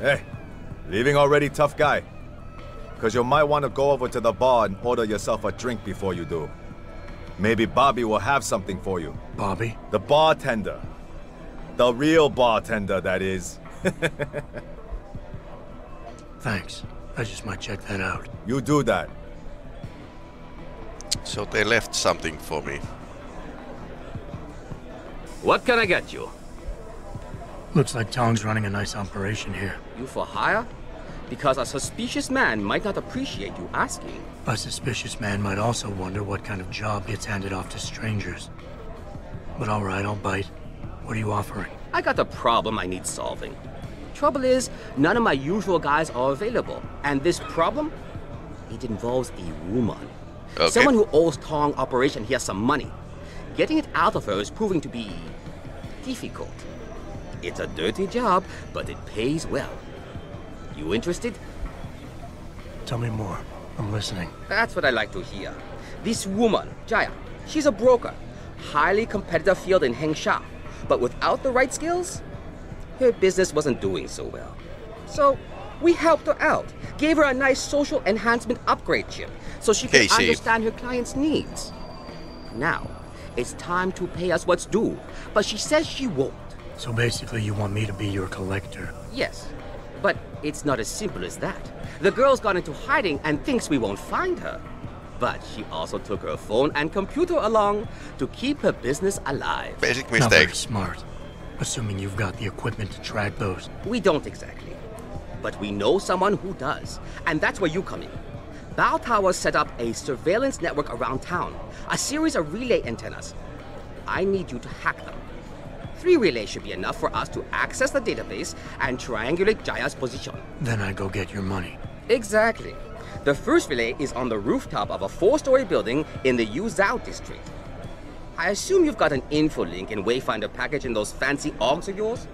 Hey, leaving already, tough guy? Because you might want to go over to the bar and order yourself a drink before you do. Maybe Bobby will have something for you. Bobby? The bartender. The real bartender, that is. Thanks. I just might check that out. You do that. So they left something for me. What can I get you? Looks like Tong's running a nice operation here. You for hire? Because a suspicious man might not appreciate you asking. A suspicious man might also wonder what kind of job gets handed off to strangers. But alright, I'll bite. What are you offering? I got a problem I need solving. Trouble is, none of my usual guys are available. And this problem? It involves a woman. Okay. Someone who owes Tong Operation here some money. Getting it out of her is proving to be difficult. It's a dirty job, but it pays well. You interested? Tell me more. I'm listening. That's what I like to hear. This woman, Jaya, she's a broker. Highly competitive field in Hengsha. But without the right skills, her business wasn't doing so well. So we helped her out, gave her a nice social enhancement upgrade chip so she could Casey. understand her clients' needs. Now, it's time to pay us what's due, but she says she won't. So basically, you want me to be your collector. Yes, but it's not as simple as that. The girl's gone into hiding and thinks we won't find her. But she also took her phone and computer along to keep her business alive. Basic Not very mistake. smart. Assuming you've got the equipment to track those. We don't exactly. But we know someone who does. And that's where you come in. Bell Tower set up a surveillance network around town, a series of relay antennas. I need you to hack them. Three relays should be enough for us to access the database and triangulate Jaya's position. Then I go get your money. Exactly. The first relay is on the rooftop of a four-story building in the Yuzhou district. I assume you've got an info link and Wayfinder package in those fancy OGs of yours?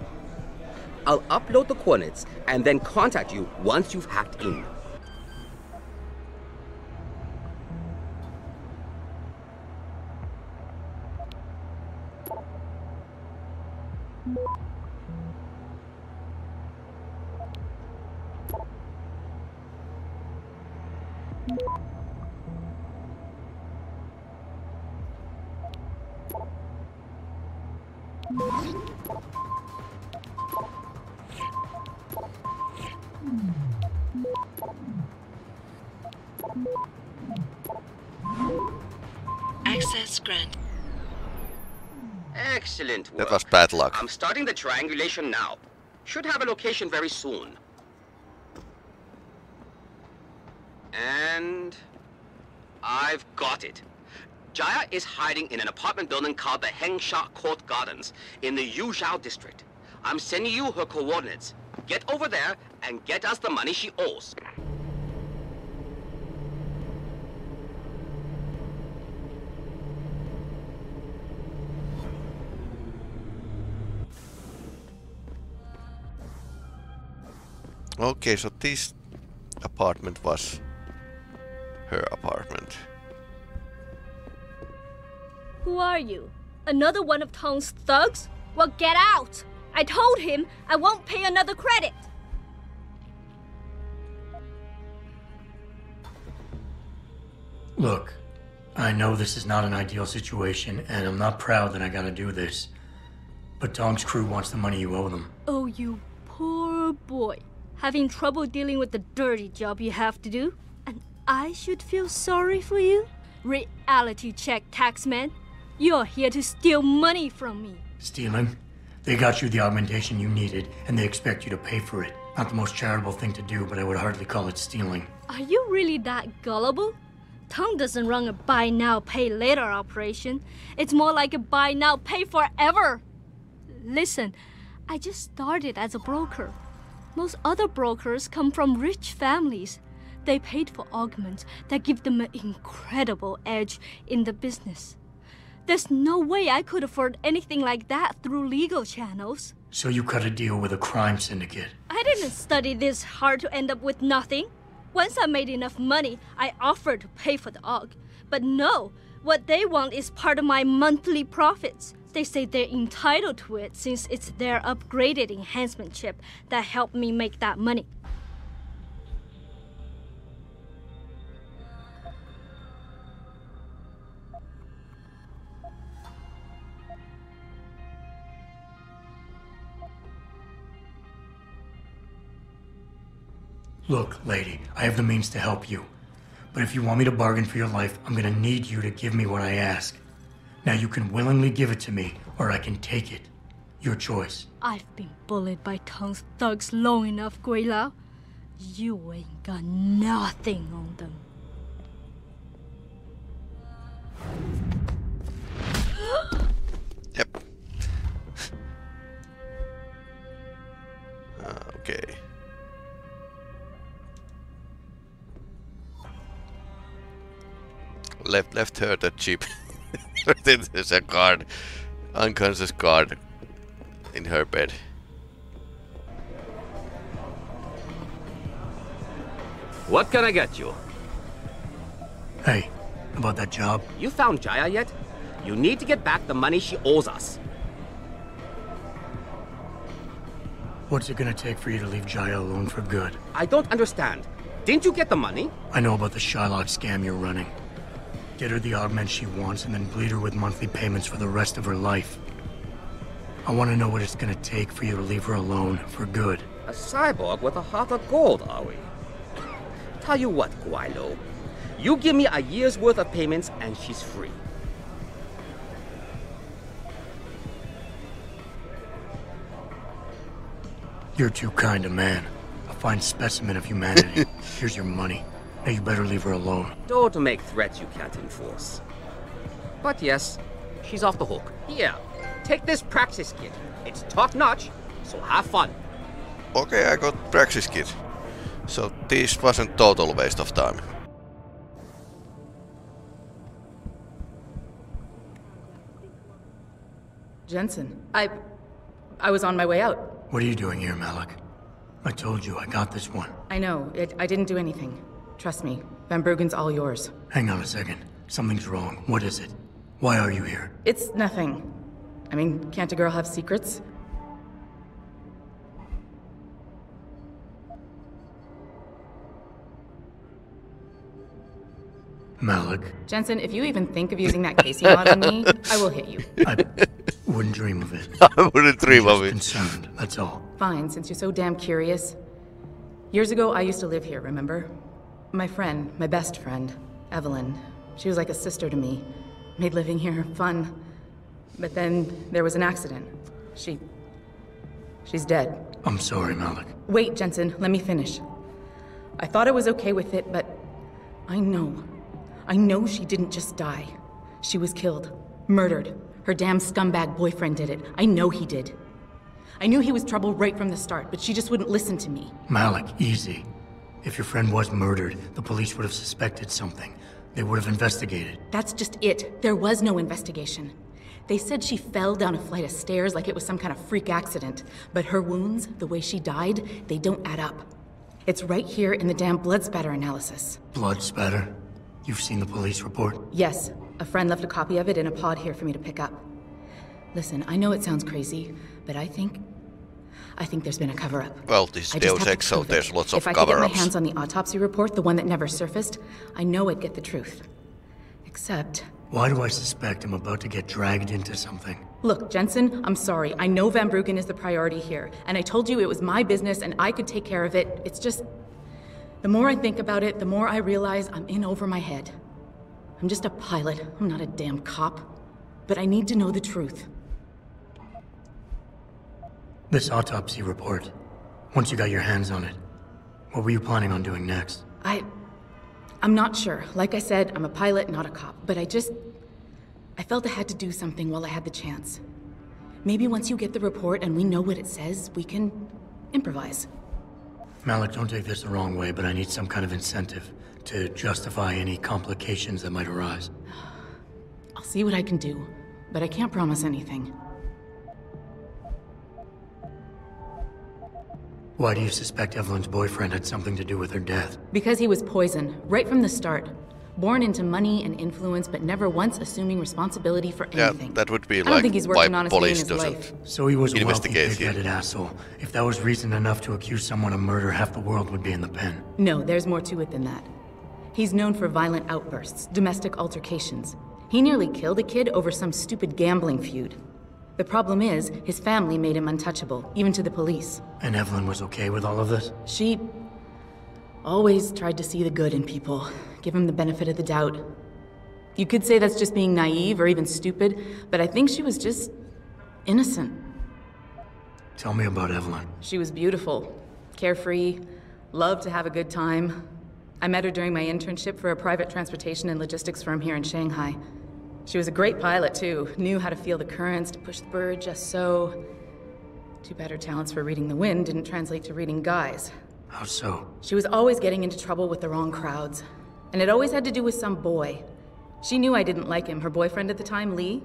I'll upload the coordinates and then contact you once you've hacked in. Access granted. Excellent work. That was bad luck. I'm starting the triangulation now. Should have a location very soon. And I've got it. Jaya is hiding in an apartment building called the Hengsha Court Gardens in the Yuzhou district. I'm sending you her coordinates. Get over there and get us the money she owes. Okay, so this apartment was her apartment. Who are you? Another one of Tong's thugs? Well, get out! I told him I won't pay another credit. Look, I know this is not an ideal situation, and I'm not proud that I gotta do this. But Tong's crew wants the money you owe them. Oh, you poor boy. Having trouble dealing with the dirty job you have to do? And I should feel sorry for you? Reality check, taxman. You're here to steal money from me. Stealing? They got you the augmentation you needed, and they expect you to pay for it. Not the most charitable thing to do, but I would hardly call it stealing. Are you really that gullible? Tong doesn't run a buy now, pay later operation. It's more like a buy now, pay forever. Listen, I just started as a broker. Most other brokers come from rich families. They paid for augments that give them an incredible edge in the business. There's no way I could afford anything like that through legal channels. So you cut a deal with a crime syndicate. I didn't study this hard to end up with nothing. Once I made enough money, I offered to pay for the AUG. But no, what they want is part of my monthly profits. They say they're entitled to it since it's their upgraded enhancement chip that helped me make that money. Look, lady, I have the means to help you. But if you want me to bargain for your life, I'm gonna need you to give me what I ask. Now you can willingly give it to me, or I can take it. Your choice. I've been bullied by Tong's thugs long enough, Gweilo. You ain't got nothing on them. Yep. Ah, okay. Left left her the chip. There's a guard, unconscious guard, in her bed. What can I get you? Hey, about that job? You found Jaya yet? You need to get back the money she owes us. What's it gonna take for you to leave Jaya alone for good? I don't understand. Didn't you get the money? I know about the Shylock scam you're running. Get her the augment she wants and then bleed her with monthly payments for the rest of her life. I want to know what it's gonna take for you to leave her alone for good. A cyborg with a heart of gold, are we? Tell you what, Gweilo. You give me a year's worth of payments and she's free. You're too kind a man. A fine specimen of humanity. Here's your money. Now you better leave her alone. Don't make threats you can't enforce. But yes, she's off the hook. Here, take this praxis kit. It's top notch, so have fun. Okay, I got Praxis kit. So this wasn't total waste of time. Jensen, I. I was on my way out. What are you doing here, Malik? I told you I got this one. I know, it, I didn't do anything. Trust me, Van Bruggen's all yours. Hang on a second. Something's wrong. What is it? Why are you here? It's nothing. I mean, can't a girl have secrets? Malik, Jensen, if you even think of using that CASIE mod on me, I will hit you. I wouldn't dream of it. I wouldn't dream I'm of just it. concerned, that's all. Fine, since you're so damn curious. Years ago, I used to live here, remember? My friend, my best friend, Evelyn. She was like a sister to me. Made living here fun. But then there was an accident. She. She's dead. I'm sorry, Malik. Wait, Jensen, let me finish. I thought I was okay with it, but I know. I know she didn't just die. She was killed. Murdered. Her damn scumbag boyfriend did it. I know he did. I knew he was trouble right from the start, but she just wouldn't listen to me. Malik, easy. If your friend was murdered, the police would have suspected something. They would have investigated. That's just it. There was no investigation. They said she fell down a flight of stairs like it was some kind of freak accident. But her wounds, the way she died, they don't add up. It's right here in the damn blood spatter analysis. Blood spatter? You've seen the police report? Yes, a friend left a copy of it in a pod here for me to pick up. Listen, I know it sounds crazy, but I think. I think there's been a cover up. Well, this is I just Deus Ex, so there's lots of cover-ups. If I could get my hands on the autopsy report, the one that never surfaced, I know I'd get the truth. Except. Why do I suspect I'm about to get dragged into something? Look, Jensen, I'm sorry. I know Van Bruggen is the priority here, and I told you it was my business and I could take care of it. It's just. The more I think about it, the more I realize I'm in over my head. I'm just a pilot, I'm not a damn cop. But I need to know the truth. This autopsy report. Once you got your hands on it, what were you planning on doing next? I. I'm not sure. Like I said, I'm a pilot, not a cop. But I just. I felt I had to do something while I had the chance. Maybe once you get the report and we know what it says, we can improvise. Malik, don't take this the wrong way, but I need some kind of incentive to justify any complications that might arise. I'll see what I can do, but I can't promise anything. Why do you suspect Evelyn's boyfriend had something to do with her death? Because he was poisoned, right from the start. Born into money and influence, but never once assuming responsibility for anything. Yeah, anything. that would be I don't like think he's working honestly in police his doesn't. life. So he was a wealthy, Investigate big-headed asshole. If that was reason enough to accuse someone of murder, half the world would be in the pen. No, there's more to it than that. He's known for violent outbursts, domestic altercations. He nearly killed a kid over some stupid gambling feud. The problem is, his family made him untouchable, even to the police. And Evelyn was okay with all of this? She always tried to see the good in people, give him the benefit of the doubt. You could say that's just being naive or even stupid, but I think she was just innocent. Tell me about Evelyn. She was beautiful, carefree, loved to have a good time. I met her during my internship for a private transportation and logistics firm here in Shanghai. She was a great pilot, too, knew how to feel the currents, to push the bird just so. Too bad her talents for reading the wind didn't translate to reading guys. How so? She was always getting into trouble with the wrong crowds. And it always had to do with some boy. She knew I didn't like him, her boyfriend at the time, Lee.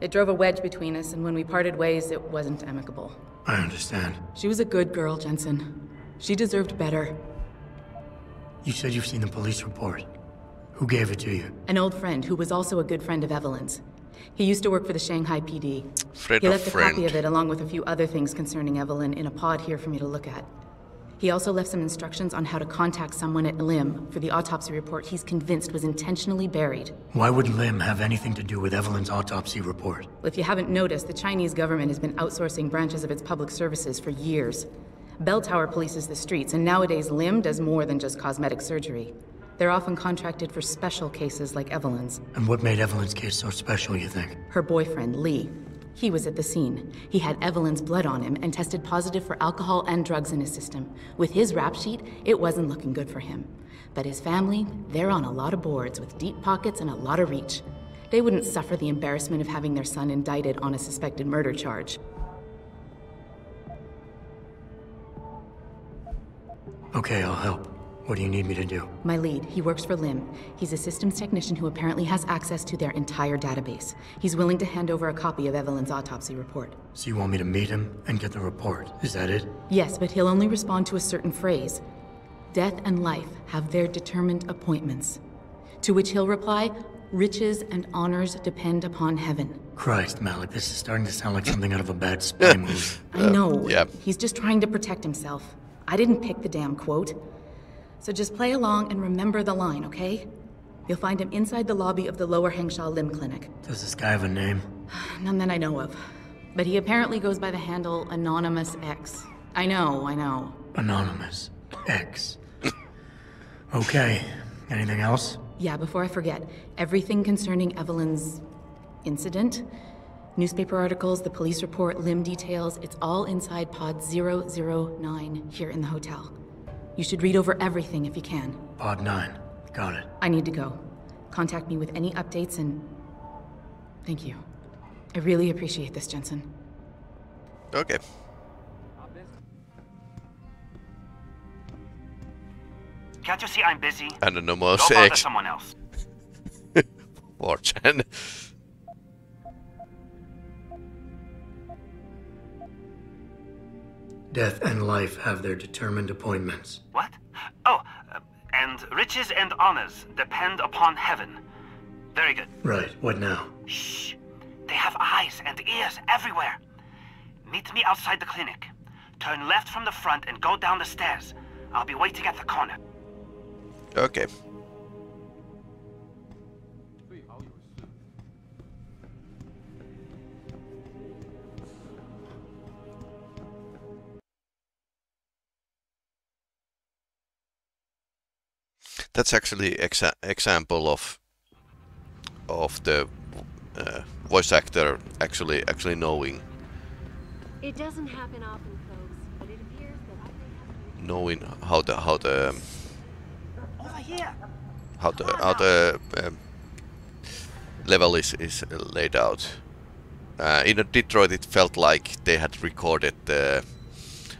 It drove a wedge between us, and when we parted ways, it wasn't amicable. I understand. She was a good girl, Jensen. She deserved better. You said you've seen the police report. Who gave it to you? An old friend who was also a good friend of Evelyn's. He used to work for the Shanghai PD. Friend he of left a friend. copy of it along with a few other things concerning Evelyn in a pod here for me to look at. He also left some instructions on how to contact someone at LIMB for the autopsy report he's convinced was intentionally buried. Why would LIMB have anything to do with Evelyn's autopsy report? Well, If you haven't noticed, the Chinese government has been outsourcing branches of its public services for years. Bell Tower polices the streets, and nowadays LIMB does more than just cosmetic surgery. They're often contracted for special cases like Evelyn's. And what made Evelyn's case so special, you think? Her boyfriend, Lee. He was at the scene. He had Evelyn's blood on him and tested positive for alcohol and drugs in his system. With his rap sheet, it wasn't looking good for him. But his family, they're on a lot of boards with deep pockets and a lot of reach. They wouldn't suffer the embarrassment of having their son indicted on a suspected murder charge. Okay, I'll help. What do you need me to do? My lead, he works for LIMB. He's a systems technician who apparently has access to their entire database. He's willing to hand over a copy of Evelyn's autopsy report. So you want me to meet him and get the report? Is that it? Yes, but he'll only respond to a certain phrase. Death and life have their determined appointments. To which he'll reply, riches and honors depend upon heaven. Christ, Malik, this is starting to sound like something out of a bad spy movie. I know. yeah. He's just trying to protect himself. I didn't pick the damn quote. So just play along and remember the line, okay? You'll find him inside the lobby of the Lower Hengsha LIMB Clinic. Does this guy have a name? None that I know of. But he apparently goes by the handle Anonymous X. I know, I know. Anonymous. X. okay. Anything else? Yeah, before I forget, everything concerning Evelyn's incident newspaper articles, the police report, LIMB details it's all inside pod 009 here in the hotel. You should read over everything if you can. Pod 9. Got it. I need to go. Contact me with any updates and. Thank you. I really appreciate this, Jensen. Okay. Can't you see I'm busy? And no more Go bother sex. someone else. Fortune. Death and life have their determined appointments. What? Oh, uh, and riches and honors depend upon heaven. Very good. Right, what now? Shh. They have eyes and ears everywhere. Meet me outside the clinic. Turn left from the front and go down the stairs. I'll be waiting at the corner. Okay. That's actually exa example of of the uh, voice actor actually actually knowing It doesn't happen often, folks, but it appears that I may have knowing how the how the um, Over here. how the how the um, level is is laid out. Uh, in Detroit, it felt like they had recorded the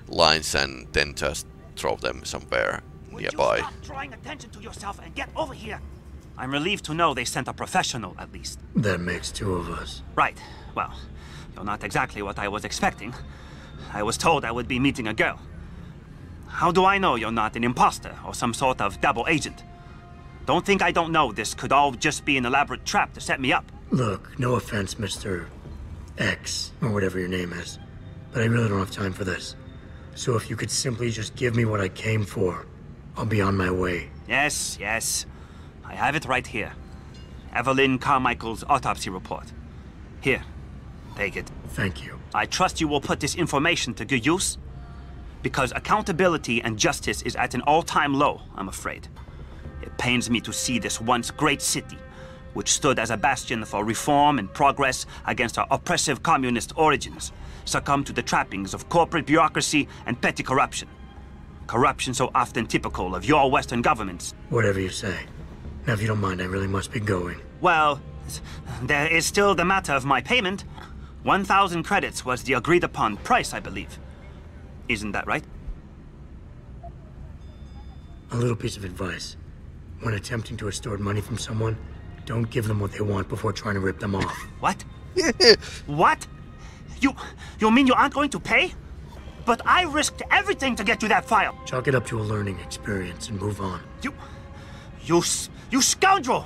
lines and then just throw them somewhere Would nearby. you stop drawing attention to yourself and get over here? I'm relieved to know they sent a professional, at least. That makes two of us. Right. Well, you're not exactly what I was expecting. I was told I would be meeting a girl. How do I know you're not an imposter or some sort of double agent? Don't think I don't know this could all just be an elaborate trap to set me up. Look, no offense, Mr. X, or whatever your name is, but I really don't have time for this. So if you could simply just give me what I came for, I'll be on my way. Yes, yes. I have it right here. Evelyn Carmichael's autopsy report. Here, take it. Thank you. I trust you will put this information to good use. Because accountability and justice is at an all-time low, I'm afraid. It pains me to see this once great city, which stood as a bastion for reform and progress against our oppressive communist origins, succumb to the trappings of corporate bureaucracy and petty corruption. Corruption so often typical of your Western governments. Whatever you say. Now, if you don't mind, I really must be going. Well, there is still the matter of my payment. 1,000 credits was the agreed upon price, I believe. Isn't that right? A little piece of advice. When attempting to extort money from someone, don't give them what they want before trying to rip them off. What? what? You you mean you aren't going to pay? But I risked everything to get you that file. Chalk it up to a learning experience and move on. You you you scoundrel!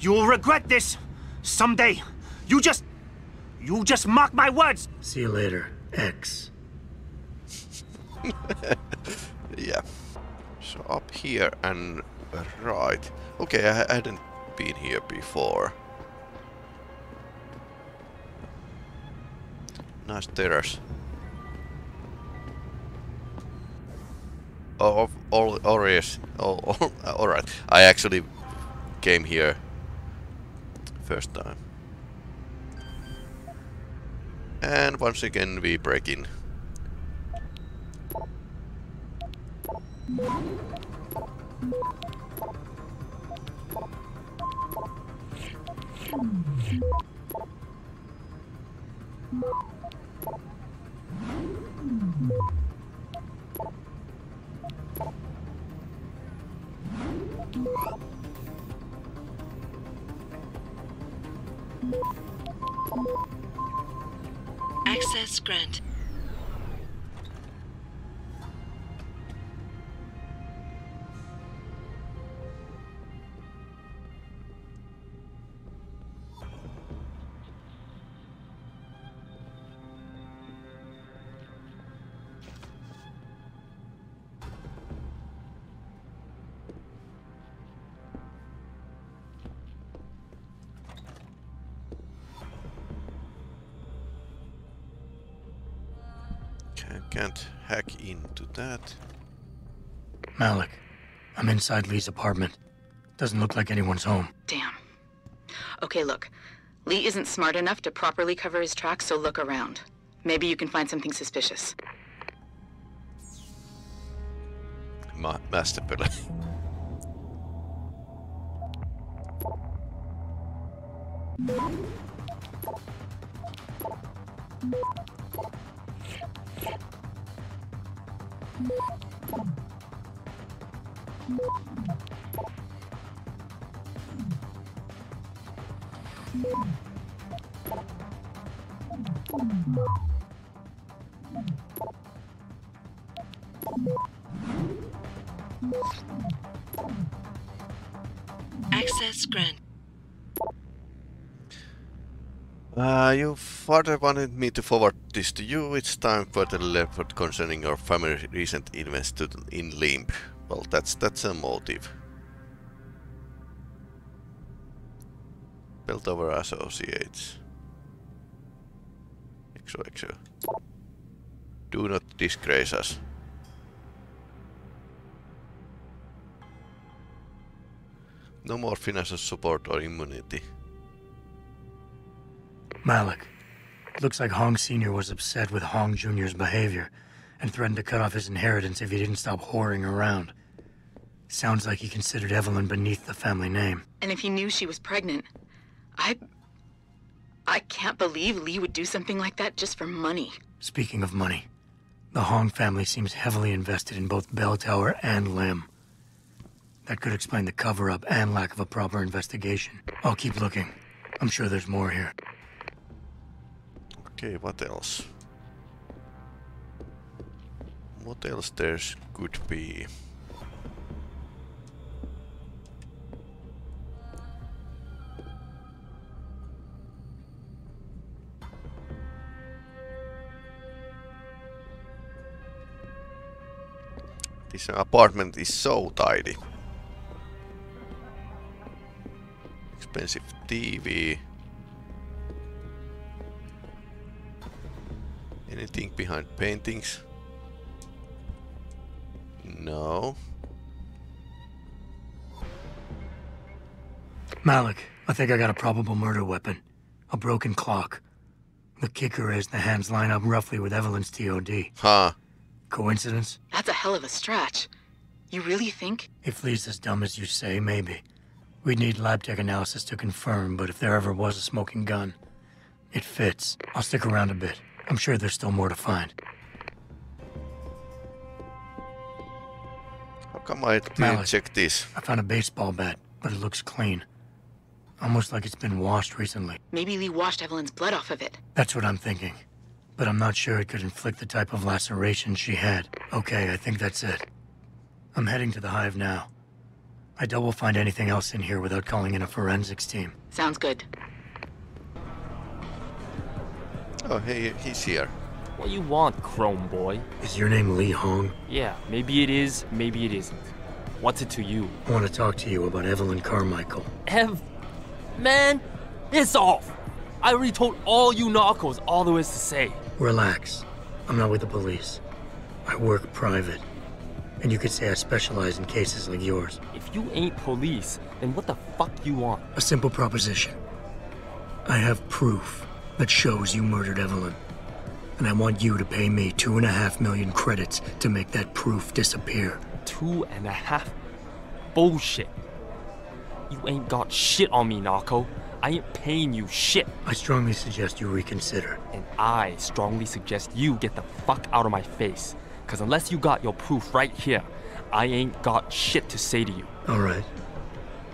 You will regret this someday. You just you just mock my words. See you later, X. yeah. So up here and right. Okay, I, I hadn't been here before. Nice terrace. Oh, all, all. Oh, all, all right. I actually came here first time. And once again we break in. Grant. Can't hack into that. Malik, I'm inside Lee's apartment. Doesn't look like anyone's home. Damn. Okay, look. Lee isn't smart enough to properly cover his tracks, so look around. Maybe you can find something suspicious. Ma masterpeli. Access father wanted me to forward this to you. It's time for the report concerning your family's recent investment in LIMB. Well, that's that's a motive. Built associates. Exo. Do not disgrace us. No more financial support or immunity. Malik, looks like Hong Sr. was upset with Hong Jr.'s behavior and threatened to cut off his inheritance if he didn't stop whoring around. Sounds like he considered Evelyn beneath the family name. And if he knew she was pregnant, I. I can't believe Lee would do something like that just for money. Speaking of money, the Hong family seems heavily invested in both Bell Tower and LIMB. That could explain the cover-up and lack of a proper investigation. I'll keep looking. I'm sure there's more here. Okay, what else? What else there could be? This apartment is so tidy. Expensive TV. Anything behind paintings? No. Malik, I think I got a probable murder weapon. A broken clock. The kicker is the hands line up roughly with Evelyn's TOD. Huh. Coincidence? That's a hell of a stretch. You really think? If Lee's as dumb as you say, maybe. We'd need lab tech analysis to confirm, but if there ever was a smoking gun, it fits. I'll stick around a bit. I'm sure there's still more to find. How come I didn't Malik. check this? I found a baseball bat, but it looks clean. Almost like it's been washed recently. Maybe Lee washed Evelyn's blood off of it. That's what I'm thinking. But I'm not sure it could inflict the type of laceration she had. Okay, I think that's it. I'm heading to the hive now. I doubt we'll find anything else in here without calling in a forensics team. Sounds good. Oh, hey, he's here. What you want, Chrome Boy? Is your name Lee Hong? Yeah, maybe it is, maybe it isn't. What's it to you? I want to talk to you about Evelyn Carmichael. Ev... Man, piss off! I already told all you narcos all there is to say. Relax. I'm not with the police. I work private. And you could say I specialize in cases like yours. If you ain't police, then what the fuck you want? A simple proposition. I have proof that shows you murdered Evelyn. And I want you to pay me two and a half million credits to make that proof disappear. Two and a half? Bullshit. You ain't got shit on me, narco. I ain't paying you shit. I strongly suggest you reconsider. And I strongly suggest you get the fuck out of my face. Cause unless you got your proof right here, I ain't got shit to say to you. All right.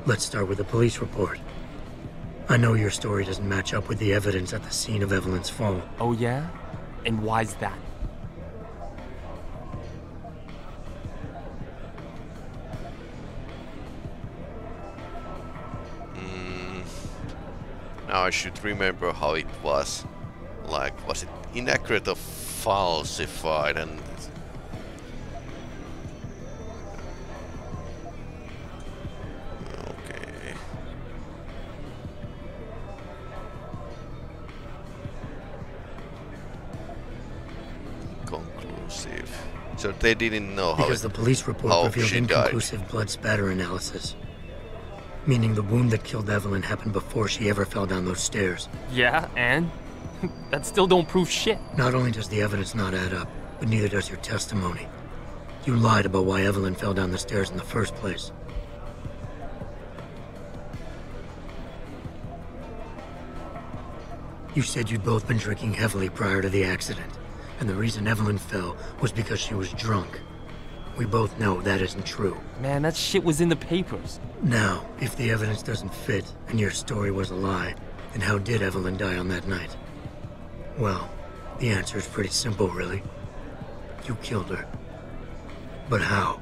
Let's start with the police report. I know your story doesn't match up with the evidence at the scene of Evelyn's fall. Oh yeah? And why's that? Mm. Now I should remember how it was. Like, was it inaccurate or falsified? And they didn't know how. Because it- the police report revealed she died. inconclusive blood spatter analysis. Meaning the wound that killed Evelyn happened before she ever fell down those stairs. Yeah, and? that still don't prove shit. Not only does the evidence not add up, but neither does your testimony. You lied about why Evelyn fell down the stairs in the first place. You said you'd both been drinking heavily prior to the accident, and the reason Evelyn fell was because she was drunk. We both know that isn't true. Man, that shit was in the papers. Now, if the evidence doesn't fit and your story was a lie, then how did Evelyn die on that night? Well, the answer is pretty simple, really. You killed her. But how?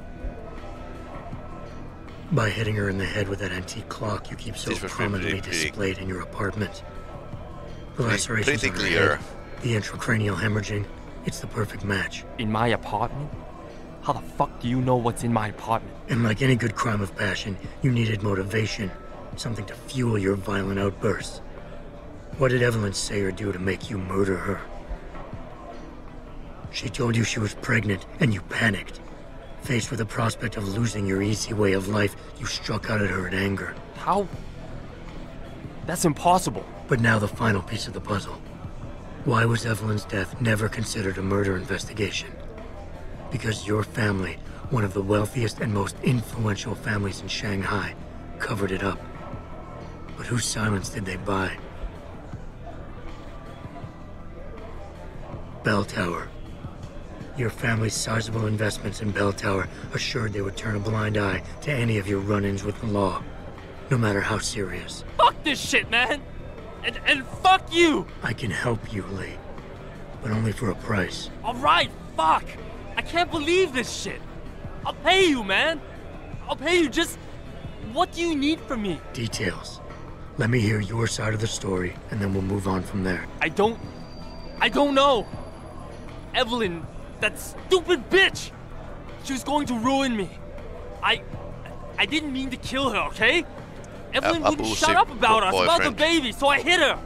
By hitting her in the head with that antique clock you keep so This prominently pretty- pretty- displayed in your apartment. The Pretty- lacerations pretty on her clear. head, uh, the intracranial hemorrhaging, it's the perfect match. In my apartment? How the fuck do you know what's in my apartment? And like any good crime of passion, you needed motivation, something to fuel your violent outbursts. What did Evelyn say or do to make you murder her? She told you she was pregnant, and you panicked. Faced with the prospect of losing your easy way of life, you struck out at her in anger. How? That's impossible. But now the final piece of the puzzle. Why was Evelyn's death never considered a murder investigation? Because your family, one of the wealthiest and most influential families in Shanghai, covered it up. But whose silence did they buy? Bell Tower. Your family's sizable investments in Bell Tower assured they would turn a blind eye to any of your run-ins with the law, no matter how serious. Fuck this shit, man! And, and fuck you! I can help you, Lee. But only for a price. Alright, fuck! I can't believe this shit! I'll pay you, man! I'll pay you just. What do you need from me? Details. Let me hear your side of the story, and then we'll move on from there. I don't. I don't know! Evelyn, that stupid bitch! She was going to ruin me. I. I didn't mean to kill her, okay? Evelyn wouldn't shut up about us, about the baby, so I hit her.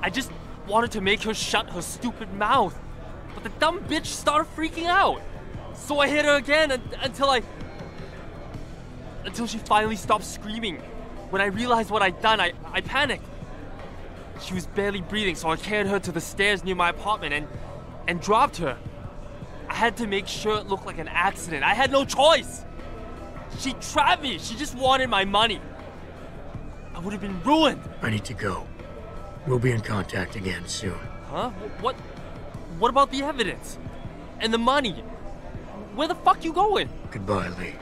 I just wanted to make her shut her stupid mouth. But the dumb bitch started freaking out. So I hit her again un- until I. until she finally stopped screaming. When I realized what I'd done, I, I panicked. She was barely breathing, so I carried her to the stairs near my apartment and, and dropped her. I had to make sure it looked like an accident. I had no choice. She trapped me. She just wanted my money. I would have been ruined. I need to go. We'll be in contact again soon. Huh? What? What about the evidence? And the money? Where the fuck you going? Goodbye, Lee.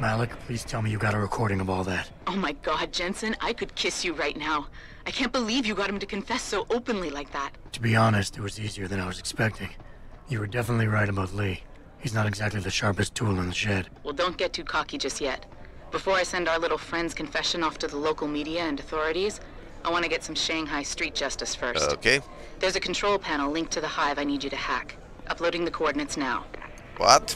Malik, please tell me you got a recording of all that. Oh my god, Jensen, I could kiss you right now. I can't believe you got him to confess so openly like that. To be honest, it was easier than I was expecting. You were definitely right about Lee. He's not exactly the sharpest tool in the shed. Well, don't get too cocky just yet. Before I send our little friend's confession off to the local media and authorities, I want to get some Shanghai street justice first. Okay. There's a control panel linked to the hive I need you to hack. Uploading the coordinates now. What?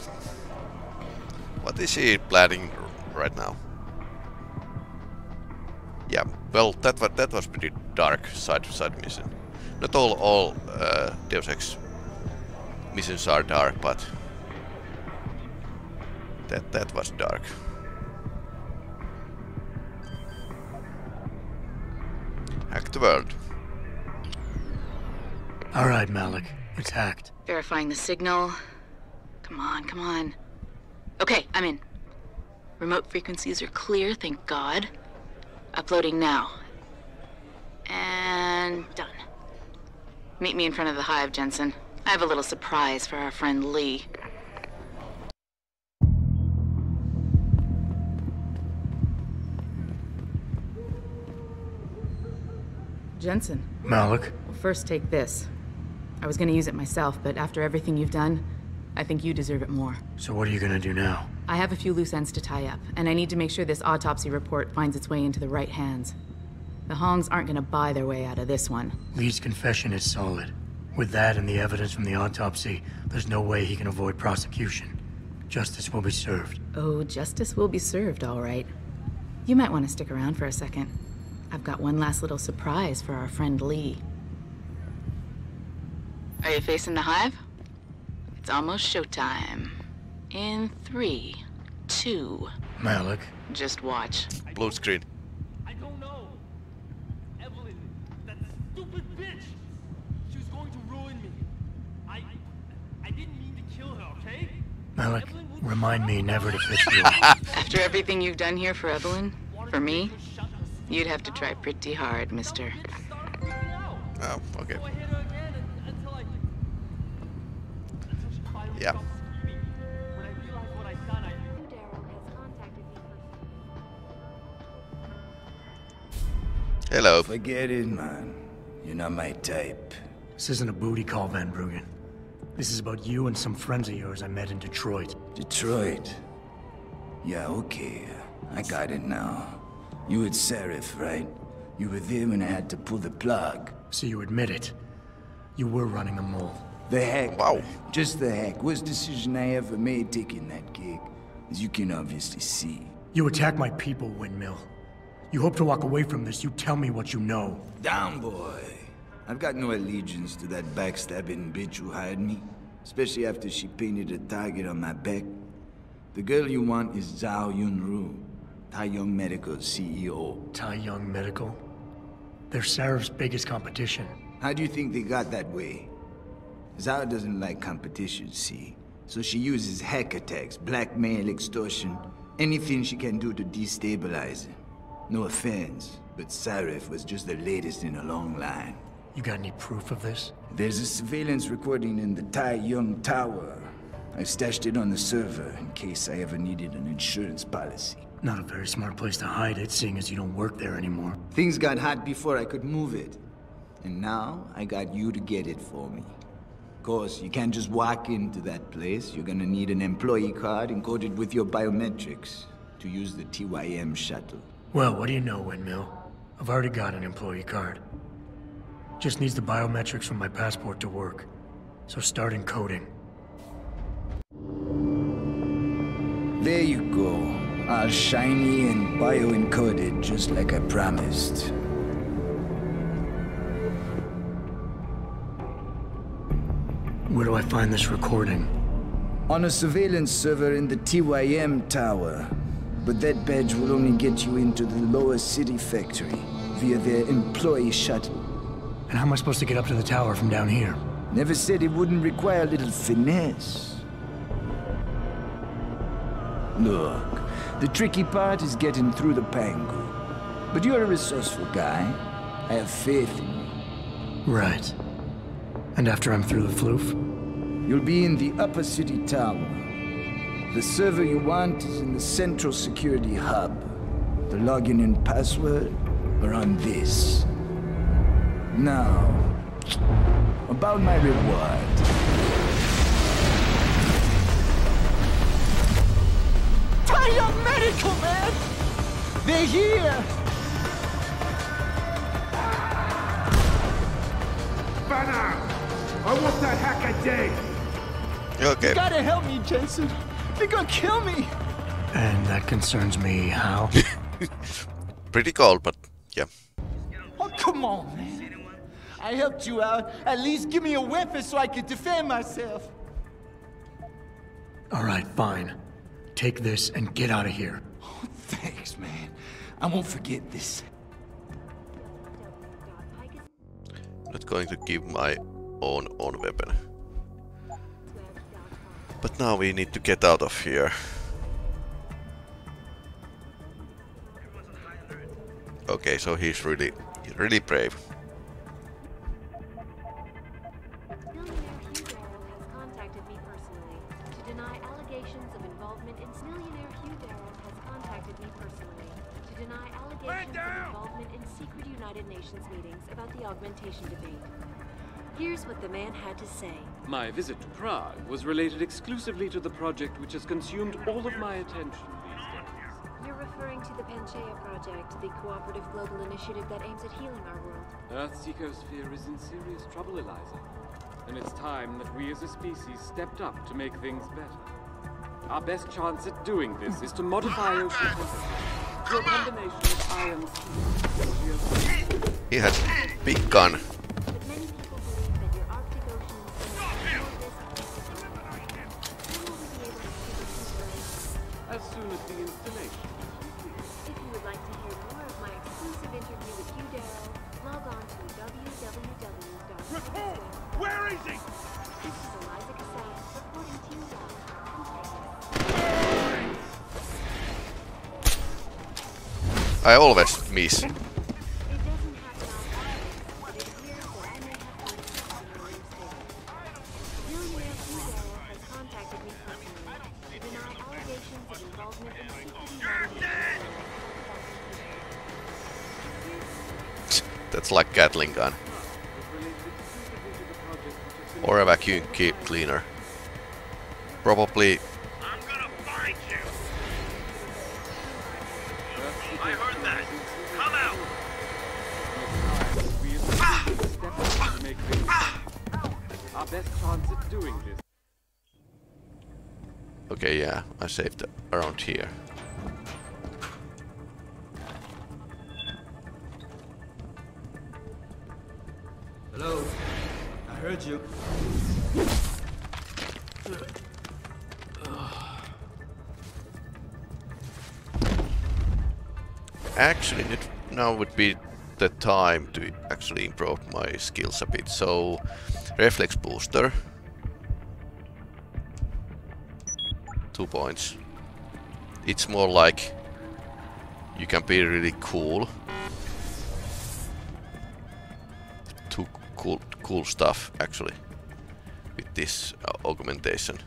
What is he planning right now? Yeah, well, that was that was pretty dark side to side mission. Not all all uh, Deus Ex missions are dark, but that that was dark. Hack the world. All right, Malik. It's hacked. Verifying the signal. Come on, come on. Okay, I'm in. Remote frequencies are clear, thank God. Uploading now. And done. Meet me in front of the hive, Jensen. I have a little surprise for our friend Lee. Jensen. Malik, Well, first take this. I was gonna use it myself, but after everything you've done, I think you deserve it more. so what are you gonna do now? I have a few loose ends to tie up, and I need to make sure this autopsy report finds its way into the right hands. The Hongs aren't gonna buy their way out of this one. Lee's confession is solid. With that and the evidence from the autopsy, there's no way he can avoid prosecution. Justice will be served. Oh, justice will be served, all right. You might want to stick around for a second. I've got one last little surprise for our friend Lee. Are you facing the hive? It's almost showtime. In three, two, Malik, just watch. Blue screen. I don't know. Evelyn, that stupid bitch. She was going to ruin me. I, I didn't mean to kill her, okay? Malik, remind me never to piss you After everything you've done here for Evelyn, for me, you'd have to try pretty hard, mister. Oh, okay. So I hit her again un- until I, until she finally Yeah. stopped screaming. When I realized what I'd done, I. Daryl has contacted me for Hello. Forget it, man. You're not my type. This isn't a booty call, Van Bruggen. This is about you and some friends of yours I met in Detroit. Detroit. Yeah, okay. I got it now. You with Sarif, right? You were there when I had to pull the plug. So you admit it. You were running a mole. The heck. Wow. Just the heck. Worst decision I ever made taking that gig. As you can obviously see. You attack my people, Windmill. You hope to walk away from this, you tell me what you know. Down, boy. I've got no allegiance to that backstabbing bitch who hired me. Especially after she painted a target on my back. The girl you want is Zhao Yunru, Tai Yong Medical CEO. Tai Yong Medical? They're Sarif's biggest competition. How do you think they got that way? Zhao doesn't like competition, see? So she uses hack attacks, blackmail, extortion, anything she can do to destabilize him. No offense, but Sarif was just the latest in a long line. You got any proof of this? There's a surveillance recording in the Tai Yong Tower. I stashed it on the server in case I ever needed an insurance policy. Not a very smart place to hide it, seeing as you don't work there anymore. Things got hot before I could move it. And now I got you to get it for me. Of course, you can't just walk into that place. You're gonna need an employee card encoded with your biometrics to use the TYM shuttle. Well, what do you know, Windmill? I've already got an employee card. Just needs the biometrics from my passport to work. So start encoding. There you go. All shiny and bio-encoded, just like I promised. Where do I find this recording? On a surveillance server in the TYM tower. But that badge will only get you into the lower city factory via their employee shuttle. And how am I supposed to get up to the tower from down here? Never said it wouldn't require a little finesse. Look, the tricky part is getting through the Pangu. But you're a resourceful guy. I have faith in you. Right. And after I'm through the floof? You'll be in the upper city tower. The server you want is in the central security hub. The login and password are on this. Now, about my reward. Biomedical, man! They're here! Banner! I want that hacker dead! Okay. You gotta help me, Jensen. They're gonna kill me! And that concerns me how? Pretty cold, but yeah. Oh, come on, man. I helped you out. At least give me a weapon so I can defend myself. Alright, fine. Take this and get out of here. Oh, thanks, man. I won't forget this. Not going to give my own own weapon. But now we need to get out of here. Okay, so he's really, he's really brave. Deny allegations involvement in secret United Nations meetings about the augmentation debate. Here's what the man had to say. My visit to Prague was related exclusively to the project which has consumed all of my attention these days. You're referring to the Panchaea Project, the cooperative global initiative that aims at healing our world. Earth's ecosphere is in serious trouble, Eliza. And it's time that we as a species stepped up to make things better. Our best chance at doing this is to modify ocean temperature through secret United miss. That's like Gatling gun. Or a vacuum cleaner. Probably Our best chance at doing this Okay, yeah, I saved around here. Hello? I heard you. Actually, it now would be the time to actually improve my skills a bit. So, reflex booster. Two points. It's more like you can be really cool. Two cool, cool stuff actually with this uh, augmentation.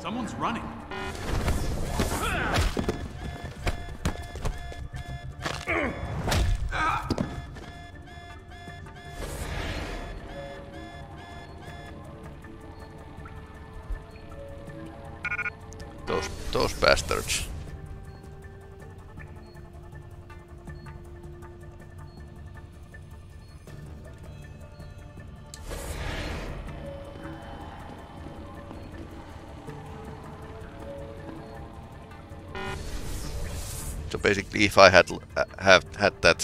Someone's running. those bastards. So basically, if I had uh, have had that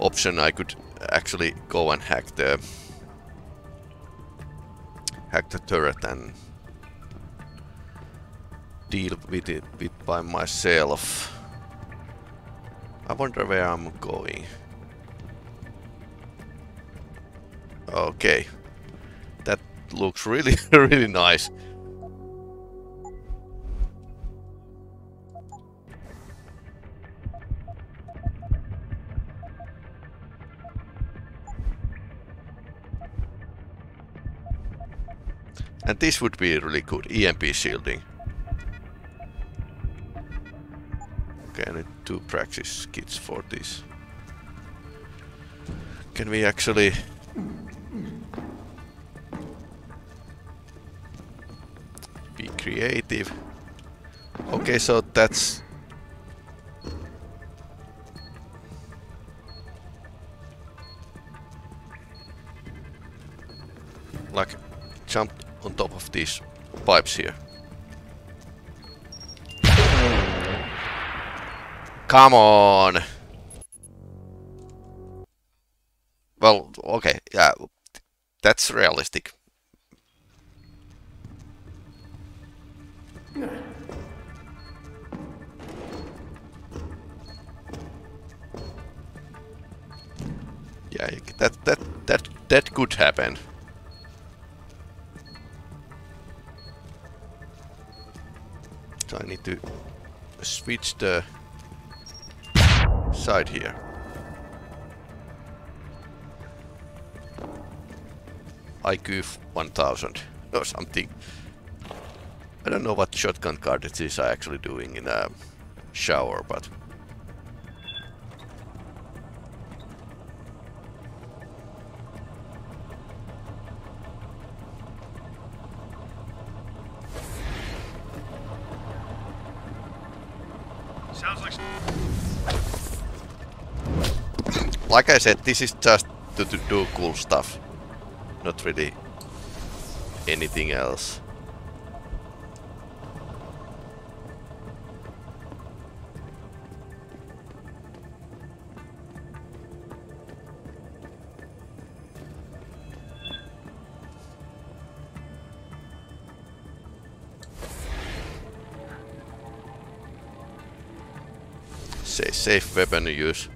option, I could actually go and hack the hack the turret and deal with it with by myself. I wonder where I'm going. Okay. That looks really, really nice. And this would be really good, EMP shielding. Two praxis kits for this. Can we actually... Be creative. Okay, so that's... Like, jump on top of these pipes here. Come on! Well, okay, yeah, that's realistic. Yeah, that that that that could happen. So I need to switch the side here. IQ 1000 or something. I don't know what shotgun cartridges are actually doing in a shower, but... Sounds like. Like I said, this is just to, to do cool stuff. Not really anything else. Safe weapon use.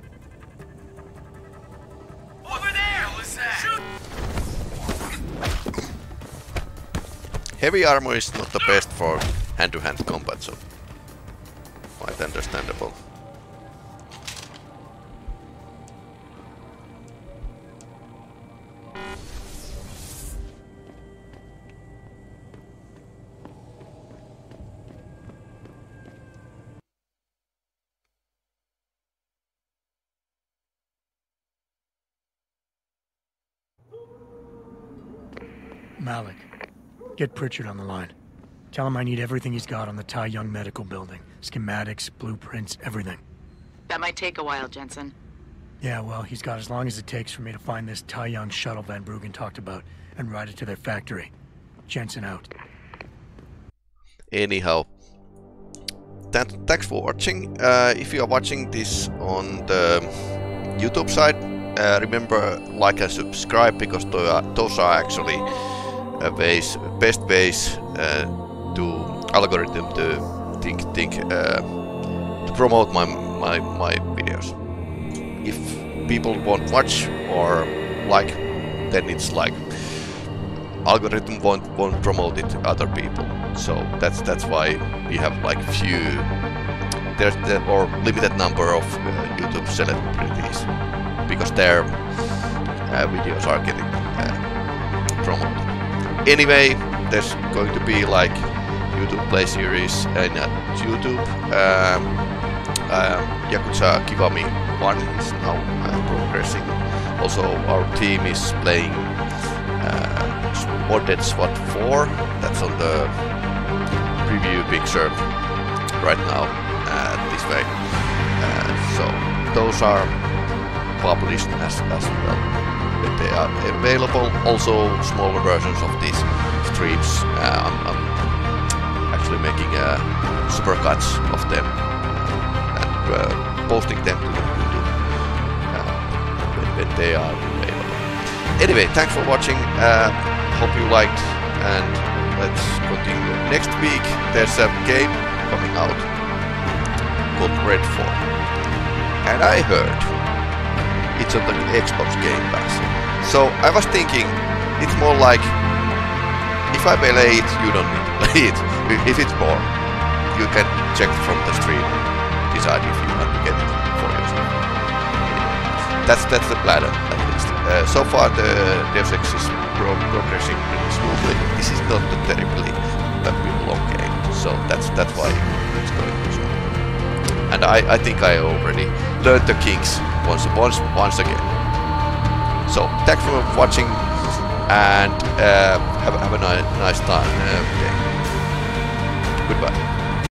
Heavy armor is not the best for hand-to-hand -hand combat, so quite understandable. Get Pritchard on the line. Tell him I need everything he's got on the Tai Yong Medical Building. Schematics, blueprints, everything. That might take a while, Jensen. Yeah, well, he's got as long as it takes for me to find this Tai Yong shuttle Van Bruggen talked about and ride it to their factory. Jensen out. Anyhow, that, thanks for watching. Uh, if you are watching this on the YouTube side, uh, remember like and subscribe because those are, those are actually uh, ways, best ways uh, to algorithm to think, think uh, to promote my, my my videos. If people won't watch or like, then it's like algorithm won't won't promote it to other people. So that's that's why we have like few there's the, or limited number of uh, YouTube celebrities because their uh, videos are getting uh, promoted. Anyway, there's going to be like YouTube play series and uh, YouTube. Um, um, Yakuza Kiwami 1 is now uh, progressing. Also, our team is playing uh, Modded SWAT 4. That's on the preview picture right now uh, this way. Uh, so those are published as, as well. But they are available. Also, smaller versions of these streams. Uh, I'm, I'm, actually making uh, supercuts of them. And uh, posting them to the YouTube uh, when, when they are available. Anyway, thanks for watching. Uh, hope you liked, and let's continue. Next week there's a game coming out called Redfall, and I heard it's on the Xbox Game Pass. So I was thinking, it's more like if I play it, you don't need to play it. If it's more, you can check from the stream, decide if you want to get it for yourself. That's that's the plan at least. Uh, so far, the Deus Ex is pro progressing pretty smoothly. This is not a terribly uh, long game, so that's that's why it's going so. And I, I think I already learned the kinks once, once, once again. So thanks for watching and uh, have, have a ni nice time. Uh, Goodbye.